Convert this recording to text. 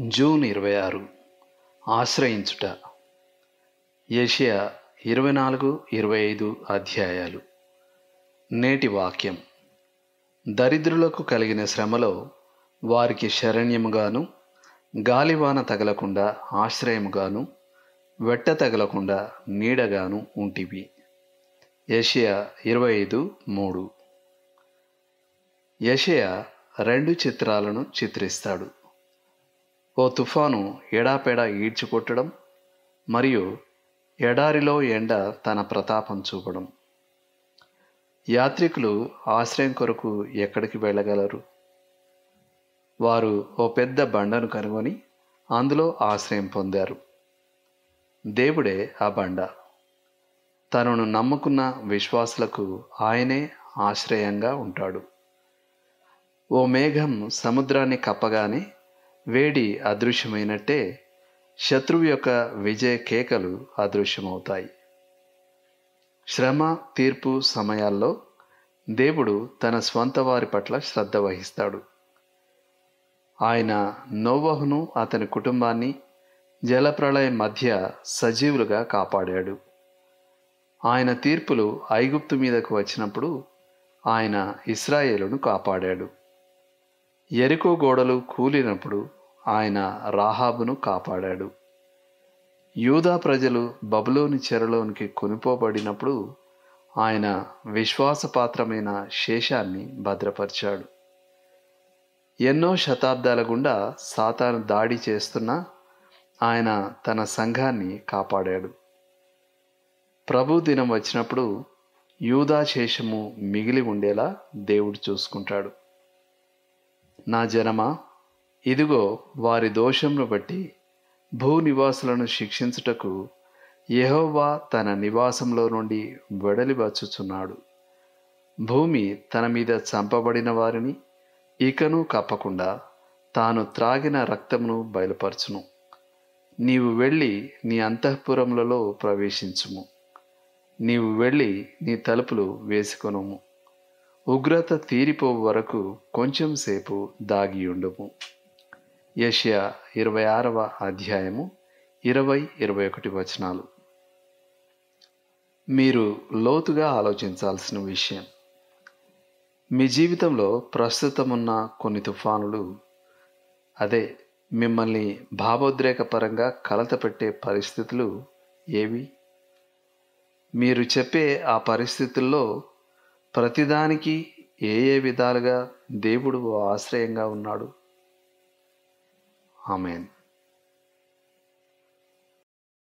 June ఇరవై ఆరు. ఆశ్రయించుట. Asia ఇరవై నాలుగు ఇరవై ఐదు అధ్యాయాలు. నేటి వాక్యం. దరిద్రులకు కలిగిన శ్రమలో వారికి శరణ్యముగాను గాలివాన తగలకుండా ఆశ్రయముగాను వెట్ట తగలకుండా నీడగాను ఉంటివి. ఏషియా ఇరవై ఐదు మూడు. ఏషియా రెండు చిత్రాలను చిత్రిస్తాడు. ఓ తుఫాను ఎడాపెడా ఈడ్చుకొట్టడం మరియు ఎడారిలో ఎండ తన ప్రతాపం చూపడం. యాత్రికులు ఆశ్రయం కొరకు ఎక్కడికి వెళ్ళగలరు? వారు ఓ పెద్ద బండను కనుగొని అందులో ఆశ్రయం పొందారు. దేవుడే ఆ బండ. తనను నమ్ముకున్న విశ్వాసులకు ఆయనే ఆశ్రయంగా ఉంటాడు. ఓ మేఘం సముద్రాన్ని కప్పగానే వేడి అదృశ్యమైనట్టే శత్రువు యొక్క విజయ కేకలు అదృశ్యమవుతాయి. శ్రమ తీర్పు సమయాల్లో దేవుడు తన స్వంత వారి పట్ల శ్రద్ధ వహిస్తాడు. ఆయన నోవహును అతని కుటుంబాన్ని జలప్రళయం మధ్య సజీవులుగా కాపాడాడు. ఆయన తీర్పులు ఐగుప్తు మీదకు వచ్చినప్పుడు ఆయన ఇస్రాయేలును కాపాడాడు. ఎరుకో గోడలు కూలినప్పుడు ఆయన రాహాబును కాపాడాడు. యూదా ప్రజలు బబులోని చెరలోనికి కొనిపోబడినప్పుడు ఆయన విశ్వాసపాత్రమైన శేషాన్ని భద్రపరిచాడు. ఎన్నో శతాబ్దాల గుండా సాతాను దాడి చేస్తున్నా ఆయన తన సంఘాన్ని కాపాడాడు. ప్రభు దినం వచ్చినప్పుడు యూదా శేషము మిగిలి ఉండేలా దేవుడు చూసుకుంటాడు. నా జనమా ఇదిగో వారి దోషంను బట్టి భూ నివాసులను శిక్షించుటకు యహోవా తన నివాసంలో నుండి వెడలివచ్చుచున్నాడు భూమి తన మీద చంపబడిన వారిని ఇకను కప్పకుండా తాను త్రాగిన రక్తమును బయలుపరచును. నీవు వెళ్ళి నీ అంతఃపురములలో ప్రవేశించుము. నీవు వెళ్ళి నీ తలుపులు వేసుకొనుము. ఉగ్రత తీరిపోవు వరకు కొంచెం సేపు దాగియుండుము ఏషియా ఇరవై ఆరవ అధ్యాయము ఇరవై ఇరవై ఒకటి వచనాలు. మీరు లోతుగా ఆలోచించాల్సిన విషయం. మీ జీవితంలో ప్రస్తుతమున్న కొన్ని తుఫానులు అదే మిమ్మల్ని భావోద్రేకపరంగా కలతపెట్టే పరిస్థితులు ఏవి? మీరు చెప్పే ఆ పరిస్థితుల్లో ప్రతిదానికి ఏ ఏ విధాలుగా దేవుడు ఆశ్రయంగా ఉన్నాడు? Amen.